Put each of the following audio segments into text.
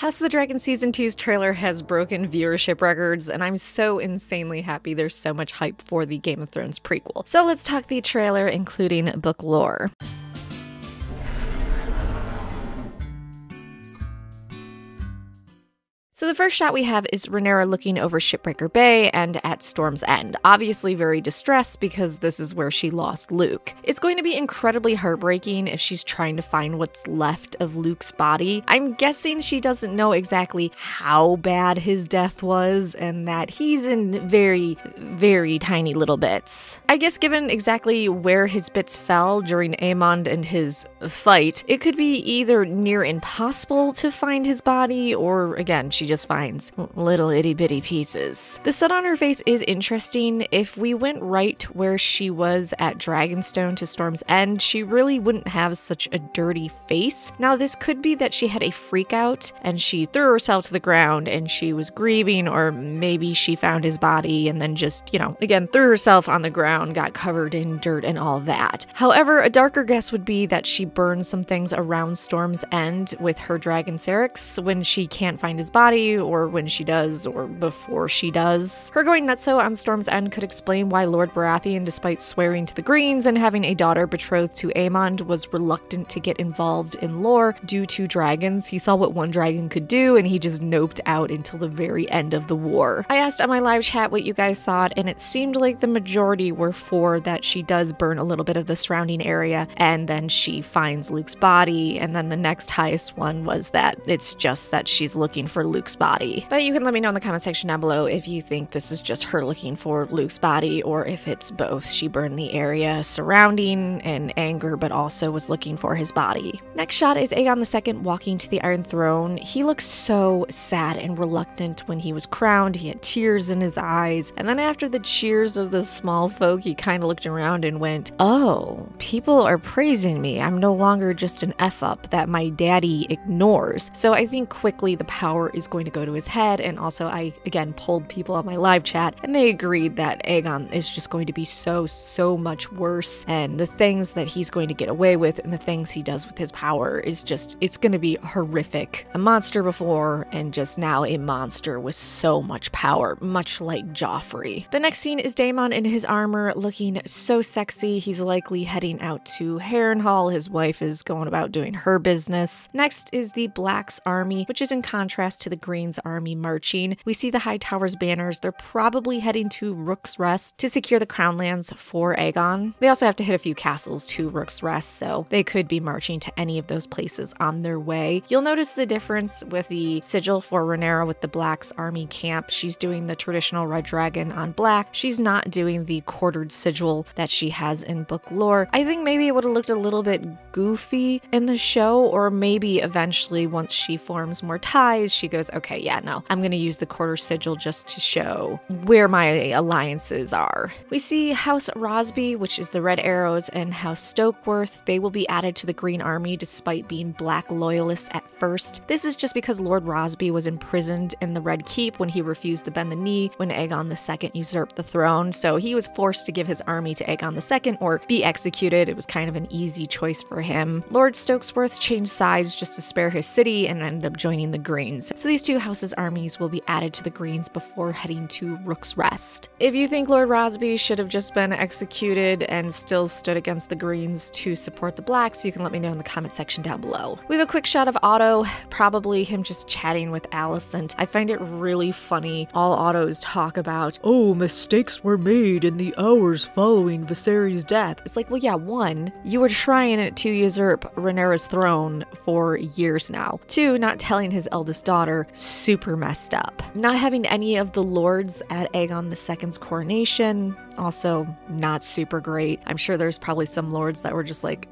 House of the Dragon Season 2's trailer has broken viewership records, and I'm so insanely happy there's so much hype for the Game of Thrones prequel. So let's talk the trailer, including book lore. So the first shot we have is Rhaenyra looking over Shipbreaker Bay and at Storm's End, obviously very distressed because this is where she lost Luke. It's going to be incredibly heartbreaking if she's trying to find what's left of Luke's body. I'm guessing she doesn't know exactly how bad his death was and that he's in very, very tiny little bits. I guess given exactly where his bits fell during Aemond and his fight, it could be either near impossible to find his body or again, she just finds little itty bitty pieces. The sun on her face is interesting. If we went right where she was at Dragonstone to Storm's End, she really wouldn't have such a dirty face. Now, this could be that she had a freak out and she threw herself to the ground and she was grieving, or maybe she found his body and then just, you know, again, threw herself on the ground, got covered in dirt and all that. However, a darker guess would be that she burned some things around Storm's End with her dragon Syrax when she can't find his body or when she does, or before she does. Her going nutso on Storm's End could explain why Lord Baratheon, despite swearing to the Greens and having a daughter betrothed to Aemond, was reluctant to get involved in lore due to dragons. He saw what one dragon could do and he just noped out until the very end of the war. I asked on my live chat what you guys thought, and it seemed like the majority were for that she does burn a little bit of the surrounding area and then she finds Luke's body, and then the next highest one was that it's just that she's looking for Luke's Luke's body. But you can let me know in the comment section down below if you think this is just her looking for Luke's body or if it's both. She burned the area surrounding in anger, but also was looking for his body. Next shot is Aegon II walking to the Iron Throne. He looks so sad and reluctant when he was crowned. He had tears in his eyes. And then after the cheers of the small folk, he kind of looked around and went, Oh, people are praising me. I'm no longer just an F up that my daddy ignores. So I think quickly the power is going going to go to his head. And also, I again pulled people on my live chat, and they agreed that Aegon is just going to be so, so much worse. And the things that he's going to get away with and the things he does with his power is just, it's going to be horrific. A monster before, and just now a monster with so much power, much like Joffrey. The next scene is Daemon in his armor looking so sexy. He's likely heading out to Harrenhal. His wife is going about doing her business. Next is the Black's army, which is in contrast to the Green's army marching. We see the Hightowers banners. They're probably heading to Rook's Rest to secure the crown lands for Aegon. They also have to hit a few castles to Rook's Rest, so they could be marching to any of those places on their way. You'll notice the difference with the sigil for Rhaenyra with the Black's army camp. She's doing the traditional red dragon on black. She's not doing the quartered sigil that she has in book lore. I think maybe it would have looked a little bit goofy in the show, or maybe eventually once she forms more ties, she goes, okay, yeah, no, I'm going to use the quarter sigil just to show where my alliances are. We see House Rosby, which is the Red Arrows, and House Stokeworth. They will be added to the Green Army despite being black loyalists at first. This is just because Lord Rosby was imprisoned in the Red Keep when he refused to bend the knee when Aegon II usurped the throne, so he was forced to give his army to Aegon II or be executed. It was kind of an easy choice for him. Lord Stokesworth changed sides just to spare his city and ended up joining the Greens. So these two two houses' armies will be added to the Greens before heading to Rook's Rest. If you think Lord Rosby should have just been executed and still stood against the Greens to support the Blacks, you can let me know in the comment section down below. We have a quick shot of Otto, probably him just chatting with Alicent. I find it really funny. All Otto's talk about, oh, mistakes were made in the hours following Viserys' death. It's like, well, yeah, one, you were trying to usurp Rhaenyra's throne for years now. Two, not telling his eldest daughter, super messed up. Not having any of the lords at Aegon II's coronation, also not super great. I'm sure there's probably some lords that were just like,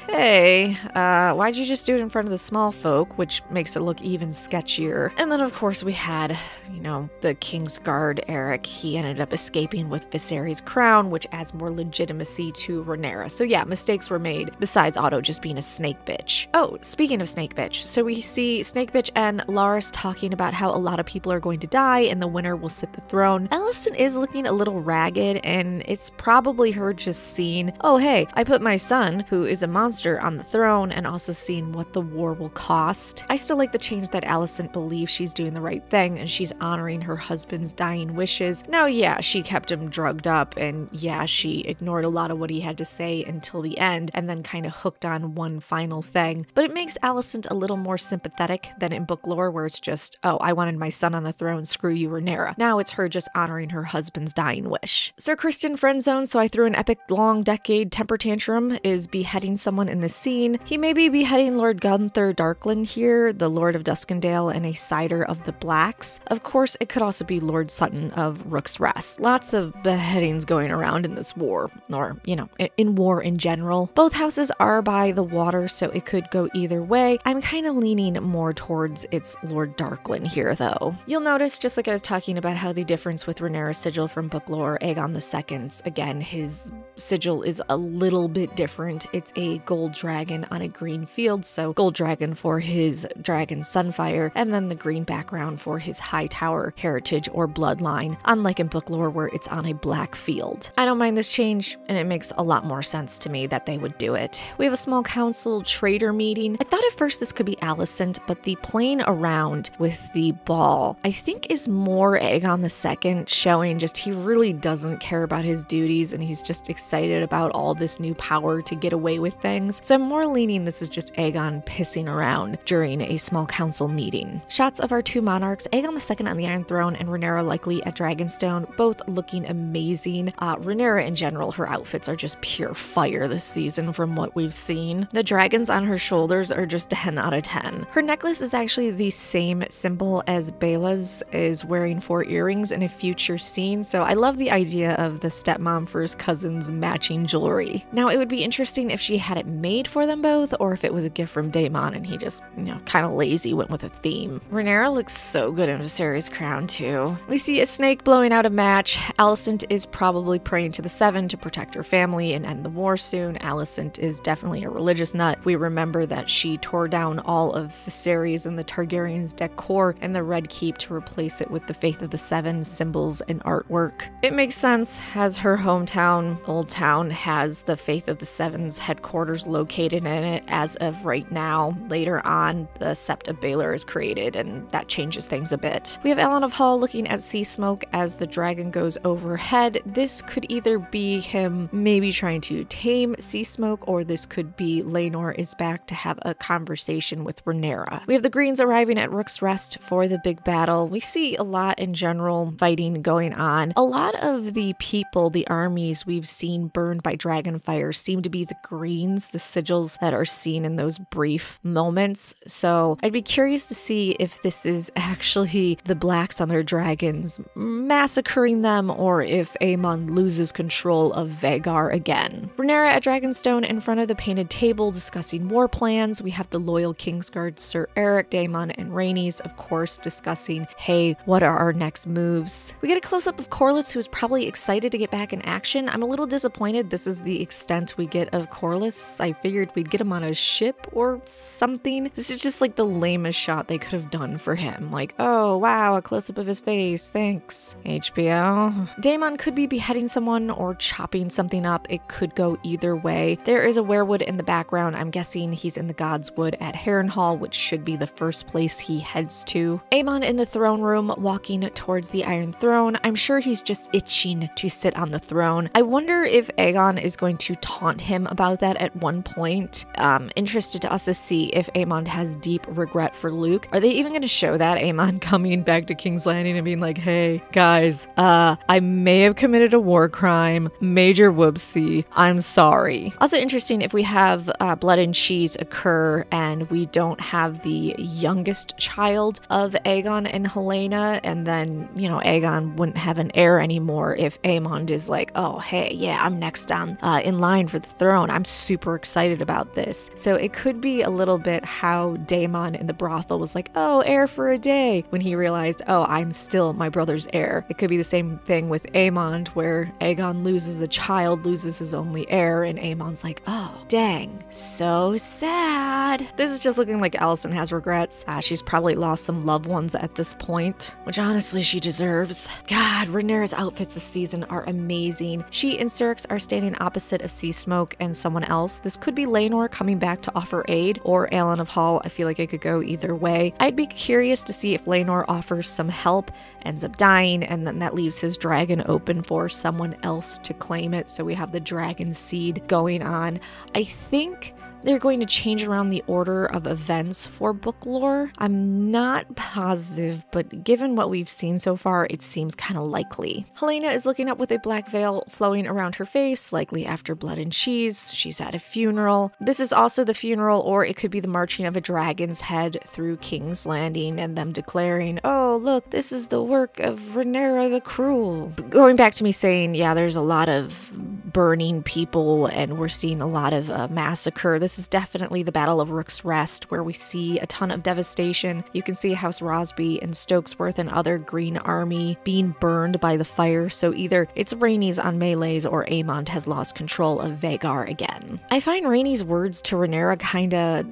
hey, uh, why'd you just do it in front of the small folk, which makes it look even sketchier? And then, of course, we had, you know, the King's Guard, Erryk. He ended up escaping with Viserys' crown, which adds more legitimacy to Rhaenyra. So, yeah, mistakes were made, besides Otto just being a snake bitch. Oh, speaking of snake bitch, so we see Snake Bitch and Larys talking about how a lot of people are going to die and the winner will sit the throne. Alicent is looking a little ragged, and it's probably her just seeing, oh, hey, I put my son, who is a monster monster on the throne and also seeing what the war will cost. I still like the change that Alicent believes she's doing the right thing and she's honoring her husband's dying wishes. Now, yeah, she kept him drugged up and yeah, she ignored a lot of what he had to say until the end and then kind of hooked on one final thing. But it makes Alicent a little more sympathetic than in book lore where it's just, oh, I wanted my son on the throne, screw you, Rhaenyra. Now it's her just honoring her husband's dying wish. Sir Criston friend zone, so I threw an epic long decade temper tantrum, is beheading someone in the scene. He may be beheading Lord Gunthor Darklyn here, the Lord of Duskendale and a Sider of the Blacks. Of course, it could also be Lord Sutton of Rook's Rest. Lots of beheadings going around in this war, or, you know, in war in general. Both houses are by the water, so it could go either way. I'm kind of leaning more towards it's Lord Darklyn here, though. You'll notice, just like I was talking about how the difference with Rhaenyra's sigil from book lore, Aegon II's, again, his sigil is a little bit different. It's a gold dragon on a green field, so gold dragon for his dragon Sunfire, and then the green background for his Hightower heritage or bloodline, unlike in book lore where it's on a black field. I don't mind this change, and it makes a lot more sense to me that they would do it. We have a small council trader meeting. I thought at first this could be Alicent, but the playing around with the ball, I think is more Aegon II showing just he really doesn't care about his duties and he's just excited about all this new power to get away with things. So I'm more leaning this is just Aegon pissing around during a small council meeting. Shots of our two monarchs, Aegon II on the Iron Throne and Rhaenyra likely at Dragonstone, both looking amazing. Uh, Rhaenyra in general, her outfits are just pure fire this season from what we've seen. The dragons on her shoulders are just 10 out of 10. Her necklace is actually the same symbol as Baela's is wearing four earrings in a future scene, so I love the idea of the stepmom for his cousin's matching jewelry. Now, it would be interesting if she had it made for them both, or if it was a gift from Daemon and he just, you know, kind of lazy went with a theme. Rhaenyra looks so good in Viserys' crown, too. We see a snake blowing out a match. Alicent is probably praying to the Seven to protect her family and end the war soon. Alicent is definitely a religious nut. We remember that she tore down all of Viserys and the Targaryens' decor and the Red Keep to replace it with the Faith of the Seven symbols and artwork. It makes sense as her hometown, Oldtown, has the Faith of the Seven's headquarters located in it as of right now. Later on, the Sept of Baelor is created, and that changes things a bit. We have Alyn of Hull looking at Seasmoke as the dragon goes overhead. This could either be him maybe trying to tame Seasmoke, or this could be Laenor is back to have a conversation with Rhaenyra. We have the Greens arriving at Rook's Rest for the big battle. We see a lot in general fighting going on. A lot of the people, the armies we've seen burned by dragonfire seem to be the Greens, the sigils that are seen in those brief moments. So I'd be curious to see if this is actually the blacks on their dragons massacring them or if Aemond loses control of Vhagar again. Rhaenyra at Dragonstone in front of the painted table discussing war plans. We have the loyal Kingsguard Sir Erryk, Daemon, and Rhaenys, of course, discussing, hey, what are our next moves? We get a close up of Corlys, who is probably excited to get back in action. I'm a little disappointed this is the extent we get of Corlys. I figured we'd get him on a ship or something. This is just like the lamest shot they could have done for him. Like, oh, wow, a close up of his face. Thanks, HBO. Daemon could be beheading someone or chopping something up. It could go either way. There is a weirwood in the background. I'm guessing he's in the God's Wood at Harrenhal, which should be the first place he heads to. Aemond in the throne room walking towards the Iron Throne. I'm sure he's just itching to sit on the throne. I wonder if Aegon is going to taunt him about that at one point. Um, interested to also see if Aemond has deep regret for Luke. Are they even going to show that Aemond coming back to King's Landing and being like, hey, guys, uh, I may have committed a war crime, major whoopsie, I'm sorry. Also interesting if we have uh, blood and cheese occur and we don't have the youngest child of Aegon and Helaena, and then, you know, Aegon wouldn't have an heir anymore if Aemond is like, oh, hey, yeah, I'm next on uh, in line for the throne. I'm super excited about this. So it could be a little bit how Daemon in the brothel was like, oh, heir for a day, when he realized, oh, I'm still my brother's heir. It could be the same thing with Aemond, where Aegon loses a child, loses his only heir, and Aemond's like, oh, dang, so sad. This is just looking like Alicent has regrets. Uh, she's probably lost some loved ones at this point, which honestly she deserves. God, Rhaenyra's outfits this season are amazing. She and Syrax are standing opposite of Seasmoke and someone else. This. Could be Laenor coming back to offer aid, or Alyn of Hull. I feel like it could go either way. I'd be curious to see if Laenor offers some help, ends up dying, and then that leaves his dragon open for someone else to claim it. So we have the dragon seed going on. I think they're going to change around the order of events for book lore. I'm not positive, but given what we've seen so far, it seems kind of likely. Helaena is looking up with a black veil flowing around her face, likely after blood and cheese. She's at a funeral. This is also the funeral, or it could be the marching of a dragon's head through King's Landing and them declaring, oh, look, this is the work of Rhaenyra the Cruel. Going back to me saying, yeah, there's a lot of burning people and we're seeing a lot of uh, massacre. This is definitely the Battle of Rook's Rest, where we see a ton of devastation. You can see House Rosby and Stokesworth and other Green Army being burned by the fire. So either it's Rhaenys on Meleys or Aemond has lost control of Vhagar again. I find Rhaenys words to Rhaenyra kinda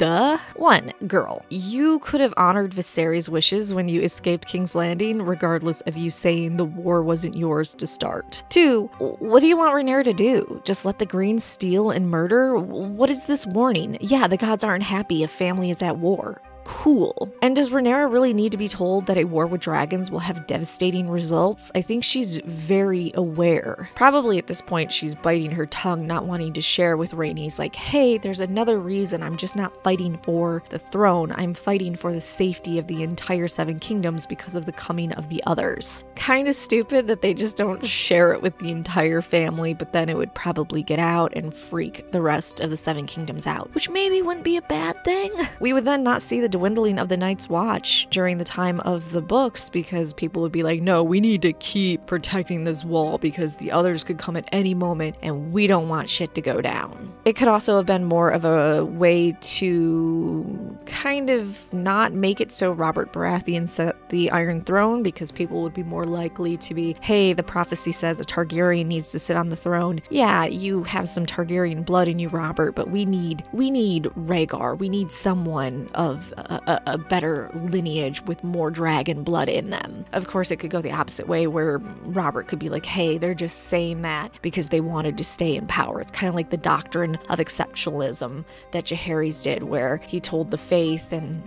Duh. One, girl, you could have honored Viserys' wishes when you escaped King's Landing, regardless of you saying the war wasn't yours to start. Two, what do you want Rhaenyra to do? Just let the Greens steal and murder? What is this warning? Yeah, the gods aren't happy if family is at war cool. And does Rhaenyra really need to be told that a war with dragons will have devastating results? I think she's very aware. Probably at this point, she's biting her tongue, not wanting to share with Rhaenys, like, hey, there's another reason I'm just not fighting for the throne. I'm fighting for the safety of the entire Seven Kingdoms because of the coming of the others. Kind of stupid that they just don't share it with the entire family, but then it would probably get out and freak the rest of the Seven Kingdoms out, which maybe wouldn't be a bad thing. We would then not see the dwindling of the Night's Watch during the time of the books because people would be like, no, we need to keep protecting this wall because the others could come at any moment and we don't want shit to go down. It could also have been more of a way to kind of not make it so Robert Baratheon set the Iron Throne because people would be more likely to be, hey, the prophecy says a Targaryen needs to sit on the throne. Yeah, you have some Targaryen blood in you, Robert, but we need we need Rhaegar. We need someone of a, a, better lineage with more dragon blood in them. Of course, it could go the opposite way where Robert could be like, hey, they're just saying that because they wanted to stay in power. It's kind of like the doctrine of exceptionalism that Jaehaerys did, where he told the faith and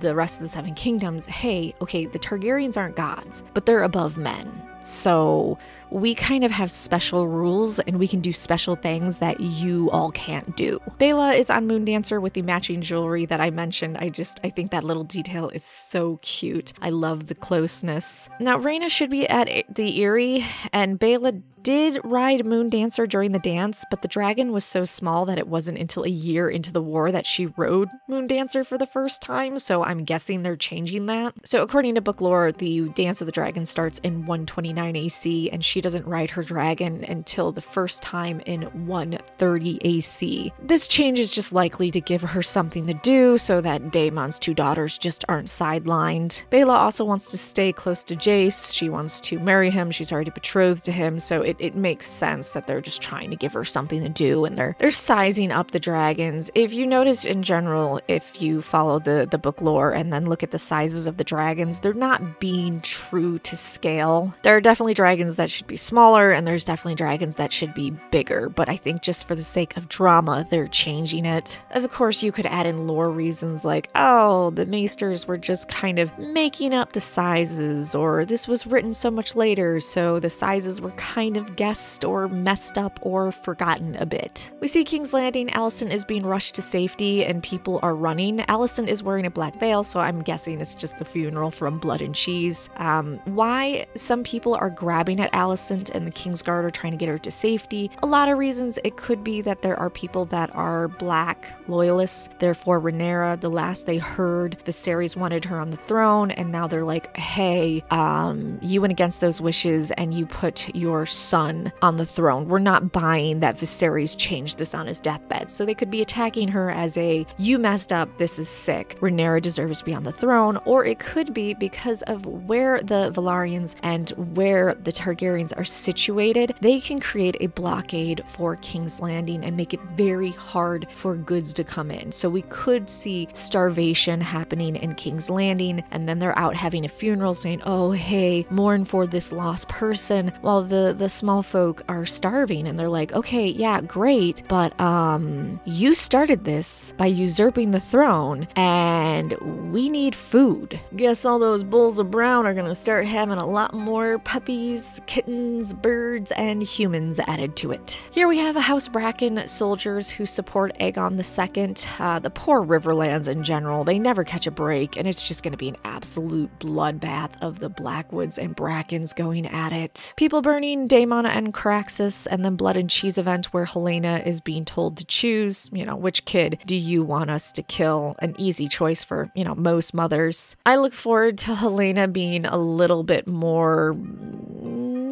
the rest of the Seven Kingdoms, hey, okay, the Targaryens aren't gods, but they're above men. So we kind of have special rules and we can do special things that you all can't do. Baela is on Moondancer with the matching jewelry that I mentioned. I just, I think that little detail is so cute. I love the closeness. Now, Rhaena should be at the Eyrie, and Baela did ride Moondancer during the dance, but the dragon was so small that it wasn't until a year into the war that she rode Moondancer for the first time, so I'm guessing they're changing that. So, according to book lore, the Dance of the Dragon starts in 129 AC, and she doesn't ride her dragon until the first time in 130 AC. This change is just likely to give her something to do so that Daemon's two daughters just aren't sidelined. Baela also wants to stay close to Jace. She wants to marry him. She's already betrothed to him, so it it, it makes sense that they're just trying to give her something to do and they're they're sizing up the dragons. If you notice in general, if you follow the, the book lore and then look at the sizes of the dragons, they're not being true to scale. There are definitely dragons that should be smaller and there's definitely dragons that should be bigger, but I think just for the sake of drama, they're changing it. Of course, you could add in lore reasons like, oh, the maesters were just kind of making up the sizes, or this was written so much later, so the sizes were kind of guessed or messed up or forgotten a bit. We see King's Landing, Alicent is being rushed to safety and people are running. Alicent is wearing a black veil, so I'm guessing it's just the funeral from Blood and Cheese. Um, why some people are grabbing at Alicent and the Kingsguard are trying to get her to safety? A lot of reasons. It could be that there are people that are black loyalists, therefore Rhaenyra, the last they heard, Viserys wanted her on the throne, and now they're like, hey, um, you went against those wishes and you put your son on the throne. We're not buying that Viserys changed this on his deathbed. So they could be attacking her as a, you messed up, this is sick. Rhaenyra deserves to be on the throne. Or it could be because of where the Velaryons and where the Targaryens are situated, they can create a blockade for King's Landing and make it very hard for goods to come in. So we could see starvation happening in King's Landing, and then they're out having a funeral saying, Oh, hey, mourn for this lost person, while the, the small folk are starving. And they're like, Okay, yeah, great, but um, you started this by usurping the throne, and we need food. Guess all those bulls of brown are gonna start having a lot more puppies, kittens, birds, and humans added to it. Here we have House Bracken soldiers who support Aegon II. Uh, the poor Riverlands in general, they never catch a break, and it's just gonna be an absolute bloodbath of the Blackwoods and Brackens going at it. People burning Daemon and Caraxes, and then Blood and Cheese event where Helaena is being told to choose, you know, which kid do you want us to kill? An easy choice for, you know, most mothers. I look forward to Helaena being a little bit more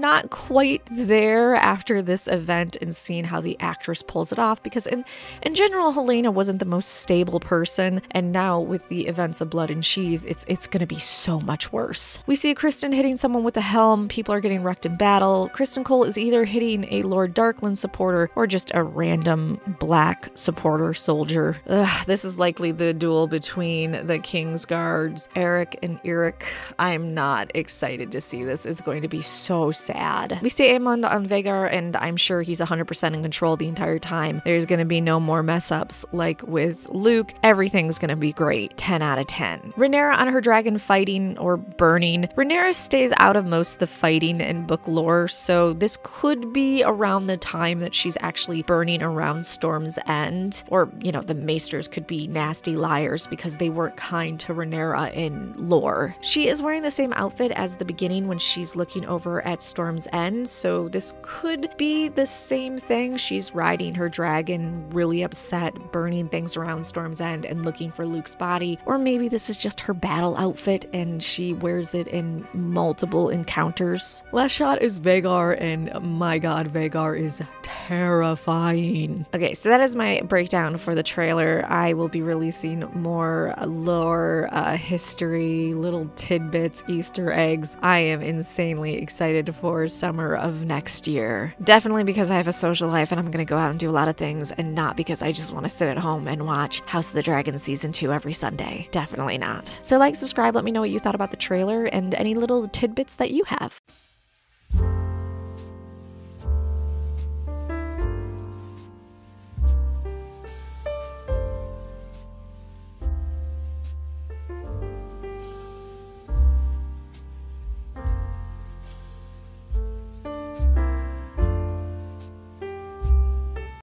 not quite there after this event and seeing how the actress pulls it off because in in general Helaena wasn't the most stable person and now with the events of Blood and Cheese it's it's going to be so much worse. We see Criston hitting someone with a helm, people are getting wrecked in battle. Criston Cole is either hitting a Lord Darklyn supporter or just a random black supporter soldier. Ugh, this is likely the duel between the King's Guards, Eric and Eric. I'm not excited to see this. It's going to be so sad sad. We see Aemond on Vhagar, and I'm sure he's 100% in control the entire time. There's gonna be no more mess ups like with Luke. Everything's gonna be great. 10 out of 10. Rhaenyra on her dragon fighting or burning. Rhaenyra stays out of most of the fighting in book lore, so this could be around the time that she's actually burning around Storm's End. Or, you know, the Maesters could be nasty liars because they weren't kind to Rhaenyra in lore. She is wearing the same outfit as the beginning when she's looking over at Storm Storm's End, so this could be the same thing. She's riding her dragon, really upset, burning things around Storm's End and looking for Luke's body. Or maybe this is just her battle outfit and she wears it in multiple encounters. Last shot is Vhagar, and my god, Vhagar is terrifying. Okay, so that is my breakdown for the trailer. I will be releasing more lore, uh, history, little tidbits, Easter eggs. I am insanely excited for for summer of next year. Definitely because I have a social life and I'm going to go out and do a lot of things, and not because I just want to sit at home and watch House of the Dragon season two every Sunday. Definitely not. So, like, subscribe, let me know what you thought about the trailer and any little tidbits that you have.